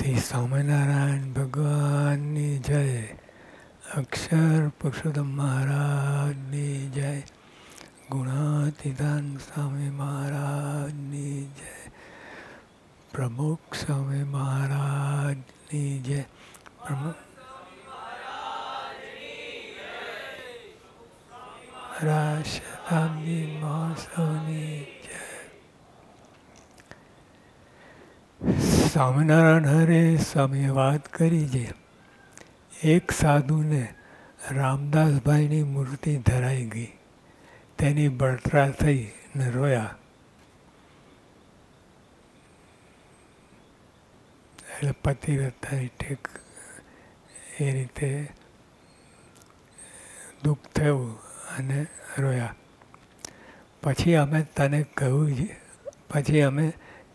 શ્રી સ્વામિનારાયણ ભગવાનની જય. અક્ષર પુરુષોત્તમ મહારાજની જય. ગુણાતીતાન સ્વામી મહારાજની જય. પ્રમુખ સ્વામી મહારાજની જય. પ્રમુખ મહારાજ શતાબ્દી મહોત્સવની જય સ્વામિનારાયણ હરે સ્વામીએ વાત કરી છે એક સાધુને રામદાસભાઈની મૂર્તિ ધરાઈ ગઈ. તેની બળતરા થઈ ને રોયા. એટલે પતિવ્રતાની ઠેક એ રીતે દુઃખ થયું અને રોયા. પછી અમે તને કહ્યું છે પછી અમે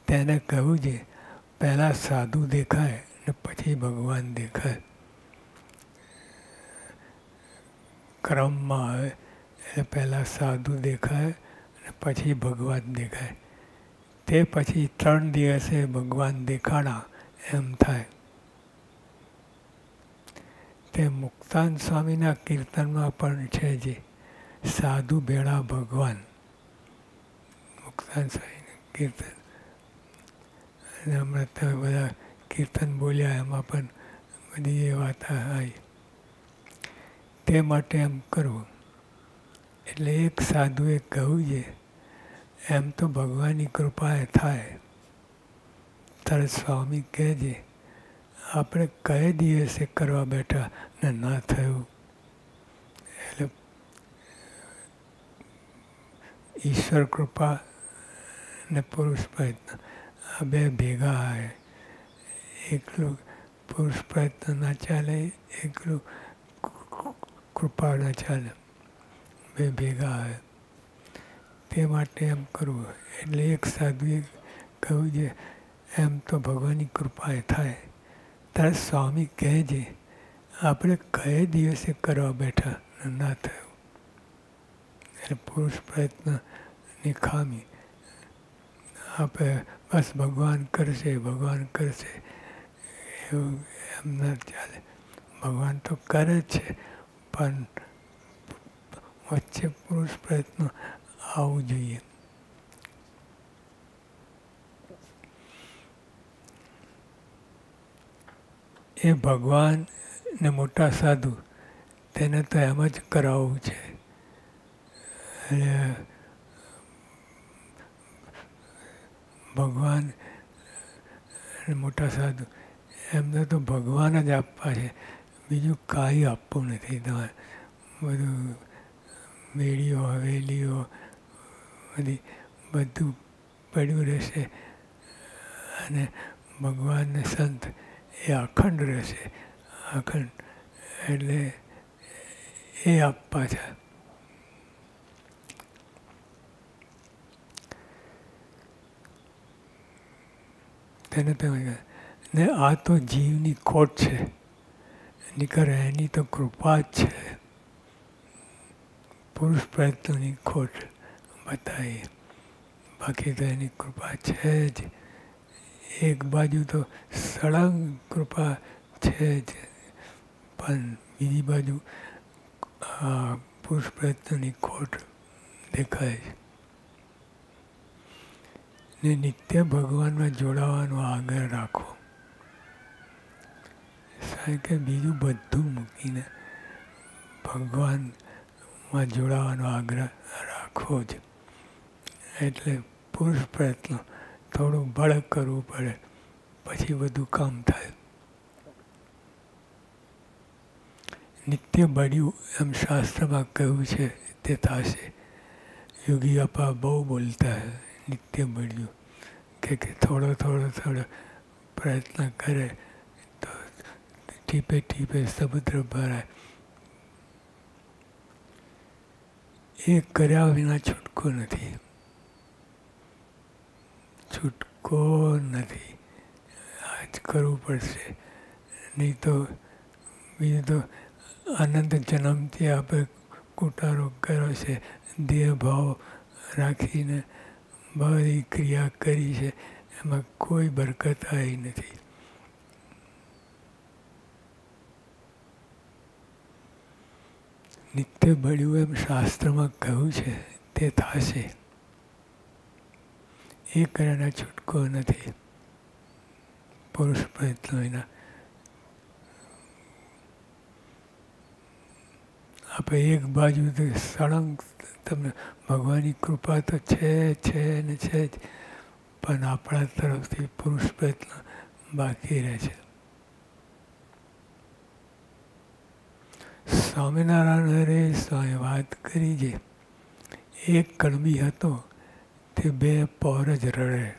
તેને કહ્યું છે પહેલાં સાધુ દેખાય ને પછી ભગવાન દેખાય. ક્રમમાં આવે એટલે પહેલાં સાધુ દેખાય અને પછી ભગવાન દેખાય. તે પછી ત્રણ દિવસે ભગવાન દેખાડા એમ થાય. તે મુક્તાન સ્વામીના કીર્તનમાં પણ છે જે, સાધુ ભેળા ભગવાન. મુક્તાન સ્વામીનું કીર્તન. અને હમણાં તમે બધા કીર્તન બોલ્યા, એમાં પણ બધી એ વાત આવી તે માટે એમ કરવું. એટલે એક સાધુએ કહ્યું છે, એમ તો ભગવાનની કૃપાએ થાય. ત્યારે સ્વામી કહેજે આપણે કયે દિવસે કરવા બેઠા ને ના થયું? એટલે ઈશ્વર કૃપા ને પુરુષ પ્રયત્ન. બે ભેગા આવે એકલું પુરુષ પ્રયત્ન ના ચાલે એકલું કૃપા ના ચાલે. બે ભેગા આવે તે માટે એમ કરવું એટલે એક સાધુએ કહ્યું છે એમ તો ભગવાનની કૃપાએ થાય. ત્યારે સ્વામી કહે છે આપણે કયે દિવસે કરવા બેઠા? ના થયું. એટલે પુરુષ પ્રયત્નની ખામી. આપણે બસ ભગવાન કરશે ભગવાન કરશે. એવું એમ ન ચાલે ભગવાન તો કરે જ છે, પણ વચ્ચે પુરુષ પ્રયત્ન આવવું જોઈએ. એ ભગવાન ને મોટા સાધુ, તેને તો એમ જ કરાવવું છે. એટલે ભગવાન મોટા સાધુ, એમને તો ભગવાન જ આપવા છે. બીજું કાંઈ આપવું નથી. તમારે બધું મેળીઓ, હવેલીઓ, બધી, બધું પડ્યું રહેશે. અને ભગવાનને સંત એ અખંડ રહેશે. અખંડ એટલે એ આપવા છે. તેને તમે ને આ તો જીવની ખોટ છે. નીકળે એની તો કૃપા જ છે. પુરુષ પ્રયત્નોની ખોટ બતાવી બાકી તો એની કૃપા છે જ. એક બાજુ તો સળંગ કૃપા છે જ. પણ બીજી બાજુ પુરુષ પ્રયત્નની ખોટ દેખાય. છે ને નિત્ય ભગવાનમાં જોડાવાનો આગ્રહ રાખો. સાહેબ કે બીજું બધું મૂકીને ભગવાનમાં જોડાવાનો આગ્રહ રાખવો જ. એટલે પુરુષ પ્રયત્ન થોડું બળક કરવું પડે, પછી બધું કામ થાય. નિત્ય બળ્યું એમ શાસ્ત્રમાં કહ્યું છે, તે થશે. યોગી આપા બહુ બોલતા નિત્ય બળ્યું કે કે થોડો થોડો થોડો પ્રયત્ન કરે તો ટીપે ટીપે સમુદ્ર ભરાય એ કર્યા વિના છૂટકો નથી છૂટકો નથી આજ કરવું પડશે નહીં તો બીજું તો અનંત જન્મથી આપણે કુટારો કર્યો છે દેહ ભાવ રાખીને બધી ક્રિયા કરી છે, એમાં કોઈ બરકત આવી નથી. નિત્ય બળ્યું એમ શાસ્ત્રમાં કહ્યું છે, તે થશે. એ કર્યાના છૂટકો નથી. પુરુષ પ્રયત્નો એના. આપણે એક બાજુ સળંગ તમને ભગવાનની કૃપા તો છે છે ને છે જ, પણ આપણા તરફથી પુરુષ પ્રયત્ન બાકી રહે છે. સ્વામિનારાયણ સ્વામી, વાત કરી જે. એક કડબી હતો, તે બે પોર જ રડે.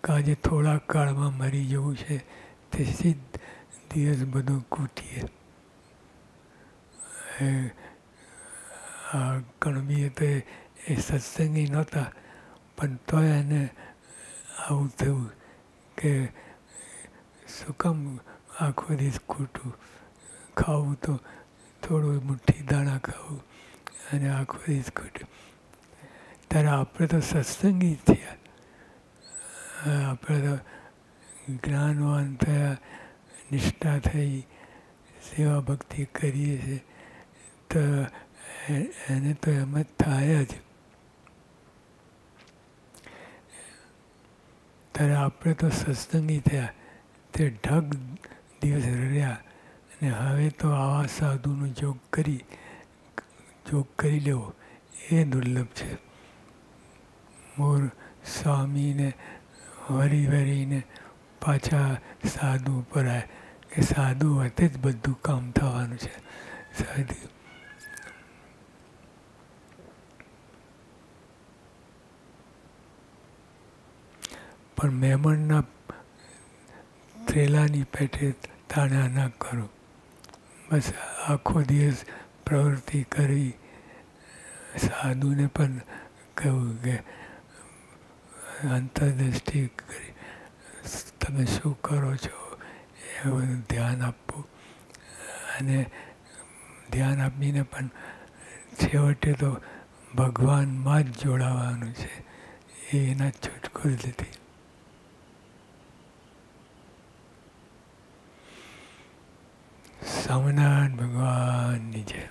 કાજે થોડા કાળમાં મરી જવું છે, તે સિદ્ધ દિવસ બધું કૂટીએ. આ કણબી તો એ સત્સંગી નહોતા પણ તોય એને આવું થયું કે શું કામ આખો દિવસ ખોટું ખાવું તો થોડું મુઠ્ઠી દાણા ખાવું અને આખો દિવસ ખોટું ત્યારે આપણે તો સત્સંગી થયા આપણે તો જ્ઞાનવાન થયા નિષ્ઠા થઈ સેવા ભક્તિ કરીએ છીએ તો એને તો એમ જ થાય જ. ત્યારે આપણે તો સત્સંગી થયા. તે ઢગ દિવસ રહ્યા અને હવે તો આવા સાધુનો જોગ કરી જોગ કરી લેવો. એ દુર્લભ છે. મોર સ્વામીને વરી વરીને પાછા સાધુ ઉપર આવે કે સાધુ હતે જ બધું કામ થવાનું છે. સાધુ પણ મેમણના થેલાની પેટે તાણા ના કરો. બસ આખો દિવસ પ્રવૃત્તિ કરી સાધુને પણ કહ્યું કે અંતરદ્રષ્ટિ કરી, તમે શું કરો છો? એ બધું ધ્યાન આપવું અને ધ્યાન આપીને પણ છેવટે તો ભગવાનમાં જ જોડાવાનું છે. એના છૂટકો જ નથી સ્વામિનારાયણ ભગવાનની જય